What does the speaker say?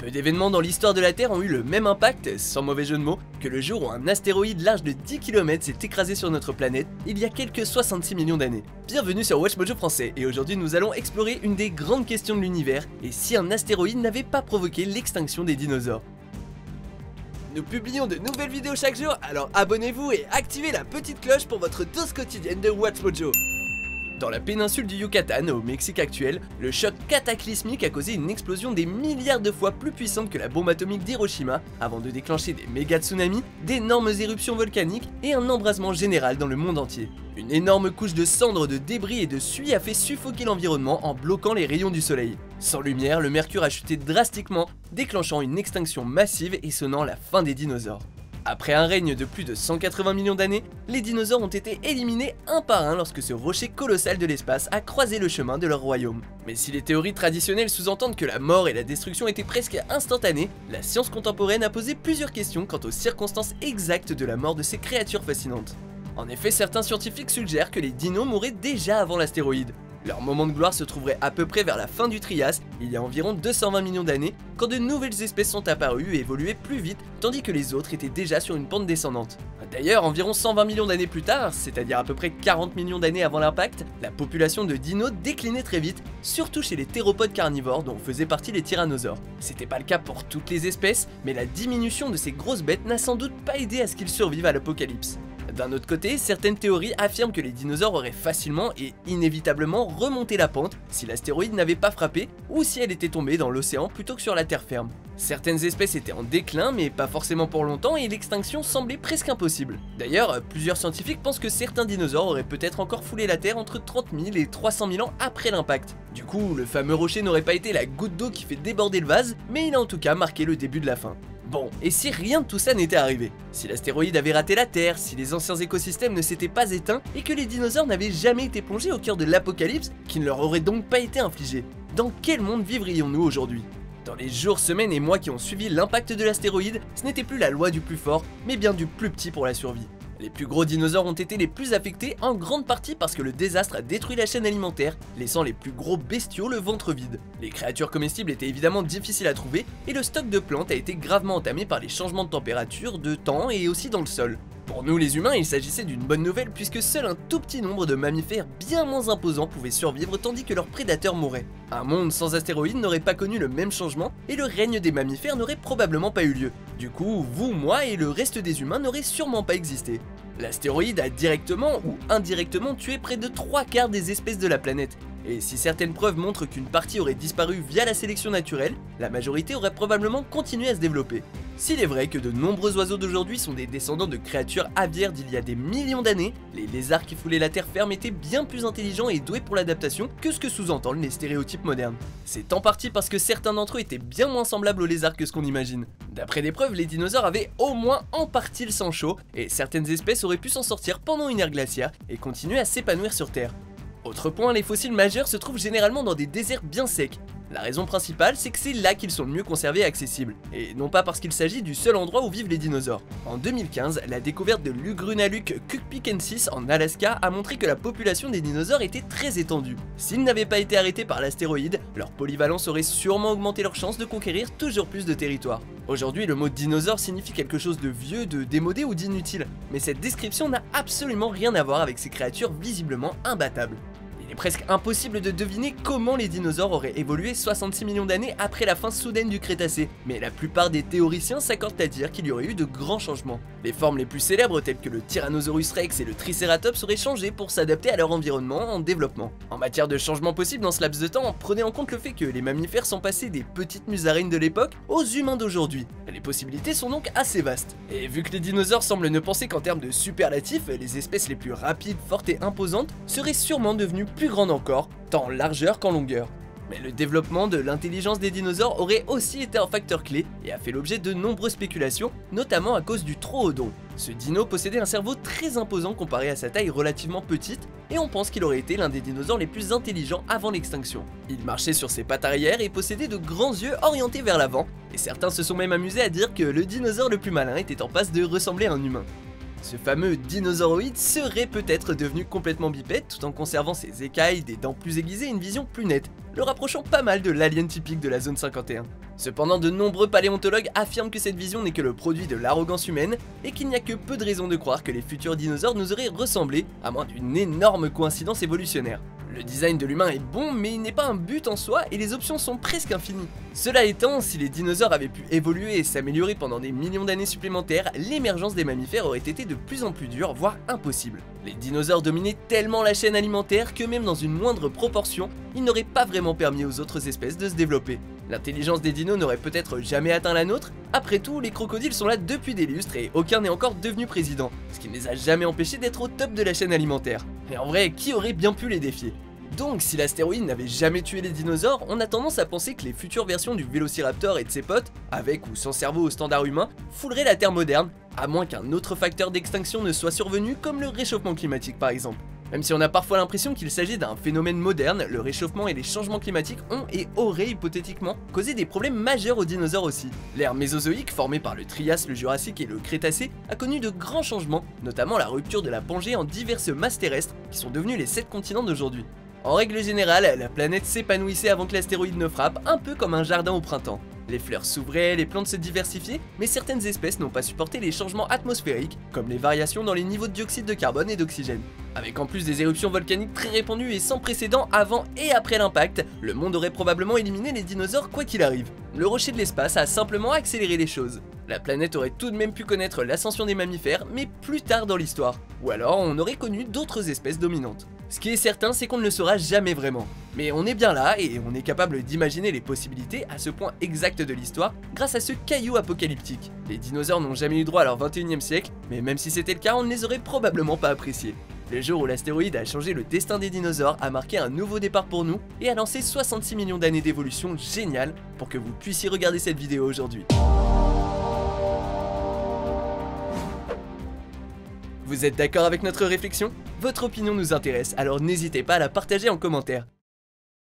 Peu d'événements dans l'histoire de la Terre ont eu le même impact, sans mauvais jeu de mots, que le jour où un astéroïde large de 10 km s'est écrasé sur notre planète il y a quelques 66 millions d'années. Bienvenue sur Watch Mojo français et aujourd'hui nous allons explorer une des grandes questions de l'univers et si un astéroïde n'avait pas provoqué l'extinction des dinosaures. Nous publions de nouvelles vidéos chaque jour, alors abonnez-vous et activez la petite cloche pour votre dose quotidienne de Watch Mojo. Dans la péninsule du Yucatan, au Mexique actuel, le choc cataclysmique a causé une explosion des milliards de fois plus puissante que la bombe atomique d'Hiroshima, avant de déclencher des méga tsunamis, d'énormes éruptions volcaniques et un embrasement général dans le monde entier. Une énorme couche de cendres, de débris et de suie a fait suffoquer l'environnement en bloquant les rayons du soleil. Sans lumière, le mercure a chuté drastiquement, déclenchant une extinction massive et sonnant la fin des dinosaures. Après un règne de plus de 180 millions d'années, les dinosaures ont été éliminés un par un lorsque ce rocher colossal de l'espace a croisé le chemin de leur royaume. Mais si les théories traditionnelles sous-entendent que la mort et la destruction étaient presque instantanées, la science contemporaine a posé plusieurs questions quant aux circonstances exactes de la mort de ces créatures fascinantes. En effet, certains scientifiques suggèrent que les dinos mouraient déjà avant l'astéroïde, leur moment de gloire se trouverait à peu près vers la fin du Trias, il y a environ 220 millions d'années, quand de nouvelles espèces sont apparues et évoluaient plus vite, tandis que les autres étaient déjà sur une pente descendante. D'ailleurs, environ 120 millions d'années plus tard, c'est-à-dire à peu près 40 millions d'années avant l'impact, la population de dinos déclinait très vite, surtout chez les théropodes carnivores dont faisaient partie les tyrannosaures. C'était pas le cas pour toutes les espèces, mais la diminution de ces grosses bêtes n'a sans doute pas aidé à ce qu'ils survivent à l'apocalypse. D'un autre côté, certaines théories affirment que les dinosaures auraient facilement et inévitablement remonté la pente si l'astéroïde n'avait pas frappé ou si elle était tombée dans l'océan plutôt que sur la terre ferme. Certaines espèces étaient en déclin mais pas forcément pour longtemps et l'extinction semblait presque impossible. D'ailleurs, plusieurs scientifiques pensent que certains dinosaures auraient peut-être encore foulé la Terre entre 30 000 et 300 000 ans après l'impact. Du coup, le fameux rocher n'aurait pas été la goutte d'eau qui fait déborder le vase, mais il a en tout cas marqué le début de la fin. Bon, et si rien de tout ça n'était arrivé Si l'astéroïde avait raté la Terre, si les anciens écosystèmes ne s'étaient pas éteints, et que les dinosaures n'avaient jamais été plongés au cœur de l'apocalypse, qui ne leur aurait donc pas été infligé, dans quel monde vivrions-nous aujourd'hui? Dans les jours, semaines et mois qui ont suivi l'impact de l'astéroïde, ce n'était plus la loi du plus fort, mais bien du plus petit pour la survie. Les plus gros dinosaures ont été les plus affectés en grande partie parce que le désastre a détruit la chaîne alimentaire, laissant les plus gros bestiaux le ventre vide. Les créatures comestibles étaient évidemment difficiles à trouver et le stock de plantes a été gravement entamé par les changements de température, de temps et aussi dans le sol. Pour nous les humains, il s'agissait d'une bonne nouvelle puisque seul un tout petit nombre de mammifères bien moins imposants pouvaient survivre tandis que leurs prédateurs mouraient. Un monde sans astéroïdes n'aurait pas connu le même changement et le règne des mammifères n'aurait probablement pas eu lieu. Du coup, vous, moi et le reste des humains n'auraient sûrement pas existé. L'astéroïde a directement ou indirectement tué près de 3 quarts des espèces de la planète, et si certaines preuves montrent qu'une partie aurait disparu via la sélection naturelle, la majorité aurait probablement continué à se développer. S'il est vrai que de nombreux oiseaux d'aujourd'hui sont des descendants de créatures aviaires d'il y a des millions d'années, les lézards qui foulaient la terre ferme étaient bien plus intelligents et doués pour l'adaptation que ce que sous-entendent les stéréotypes modernes. C'est en partie parce que certains d'entre eux étaient bien moins semblables aux lézards que ce qu'on imagine. D'après des preuves, les dinosaures avaient au moins en partie le sang chaud, et certaines espèces auraient pu s'en sortir pendant une ère glaciaire et continuer à s'épanouir sur Terre. Autre point, les fossiles majeurs se trouvent généralement dans des déserts bien secs. La raison principale, c'est que c'est là qu'ils sont le mieux conservés et accessibles, et non pas parce qu'il s'agit du seul endroit où vivent les dinosaures. En 2015, la découverte de l'Ugrunaluk kukpikensis en Alaska a montré que la population des dinosaures était très étendue. S'ils n'avaient pas été arrêtés par l'astéroïde, leur polyvalence aurait sûrement augmenté leurs chances de conquérir toujours plus de territoire. Aujourd'hui, le mot dinosaure signifie quelque chose de vieux, de démodé ou d'inutile, mais cette description n'a absolument rien à voir avec ces créatures visiblement imbattables. Presque impossible de deviner comment les dinosaures auraient évolué 66 millions d'années après la fin soudaine du Crétacé, mais la plupart des théoriciens s'accordent à dire qu'il y aurait eu de grands changements. Les formes les plus célèbres telles que le Tyrannosaurus rex et le Triceratops auraient changé pour s'adapter à leur environnement en développement. En matière de changement possible dans ce laps de temps, prenez en compte le fait que les mammifères sont passés des petites musaraignes de l'époque aux humains d'aujourd'hui. Les possibilités sont donc assez vastes. Et vu que les dinosaures semblent ne penser qu'en termes de superlatifs, les espèces les plus rapides, fortes et imposantes seraient sûrement devenues plus grande encore, tant en largeur qu'en longueur. Mais le développement de l'intelligence des dinosaures aurait aussi été un facteur clé et a fait l'objet de nombreuses spéculations, notamment à cause du troodon. Ce dino possédait un cerveau très imposant comparé à sa taille relativement petite, et on pense qu'il aurait été l'un des dinosaures les plus intelligents avant l'extinction. Il marchait sur ses pattes arrière et possédait de grands yeux orientés vers l'avant, et certains se sont même amusés à dire que le dinosaure le plus malin était en passe de ressembler à un humain. Ce fameux dinosauroïde serait peut-être devenu complètement bipède tout en conservant ses écailles, des dents plus aiguisées et une vision plus nette, le rapprochant pas mal de l'alien typique de la zone 51. Cependant, de nombreux paléontologues affirment que cette vision n'est que le produit de l'arrogance humaine et qu'il n'y a que peu de raisons de croire que les futurs dinosaures nous auraient ressemblé, à moins d'une énorme coïncidence évolutionnaire. Le design de l'humain est bon, mais il n'est pas un but en soi et les options sont presque infinies. Cela étant, si les dinosaures avaient pu évoluer et s'améliorer pendant des millions d'années supplémentaires, l'émergence des mammifères aurait été de plus en plus dure, voire impossible. Les dinosaures dominaient tellement la chaîne alimentaire que même dans une moindre proportion, ils n'auraient pas vraiment permis aux autres espèces de se développer. L'intelligence des dinos n'aurait peut-être jamais atteint la nôtre, après tout, les crocodiles sont là depuis des lustres et aucun n'est encore devenu président, ce qui ne les a jamais empêchés d'être au top de la chaîne alimentaire. Et en vrai, qui aurait bien pu les défier? Donc, si l'astéroïde n'avait jamais tué les dinosaures, on a tendance à penser que les futures versions du Vélociraptor et de ses potes, avec ou sans cerveau au standard humain, fouleraient la Terre moderne, à moins qu'un autre facteur d'extinction ne soit survenu comme le réchauffement climatique par exemple. Même si on a parfois l'impression qu'il s'agit d'un phénomène moderne, le réchauffement et les changements climatiques ont et auraient hypothétiquement causé des problèmes majeurs aux dinosaures aussi. L'ère mésozoïque, formée par le Trias, le Jurassique et le Crétacé, a connu de grands changements, notamment la rupture de la Pangée en diverses masses terrestres qui sont devenues les 7 continents d'aujourd'hui. En règle générale, la planète s'épanouissait avant que l'astéroïde ne frappe, un peu comme un jardin au printemps. Les fleurs s'ouvraient, les plantes se diversifiaient, mais certaines espèces n'ont pas supporté les changements atmosphériques, comme les variations dans les niveaux de dioxyde de carbone et d'oxygène. Avec en plus des éruptions volcaniques très répandues et sans précédent avant et après l'impact, le monde aurait probablement éliminé les dinosaures quoi qu'il arrive. Le rocher de l'espace a simplement accéléré les choses. La planète aurait tout de même pu connaître l'ascension des mammifères, mais plus tard dans l'histoire. Ou alors on aurait connu d'autres espèces dominantes. Ce qui est certain, c'est qu'on ne le saura jamais vraiment. Mais on est bien là et on est capable d'imaginer les possibilités à ce point exact de l'histoire grâce à ce caillou apocalyptique. Les dinosaures n'ont jamais eu droit à leur 21 e siècle, mais même si c'était le cas, on ne les aurait probablement pas appréciés. Le jour où l'astéroïde a changé le destin des dinosaures a marqué un nouveau départ pour nous et a lancé 66 millions d'années d'évolution géniale pour que vous puissiez regarder cette vidéo aujourd'hui. Vous êtes d'accord avec notre réflexion? Votre opinion nous intéresse, alors n'hésitez pas à la partager en commentaire.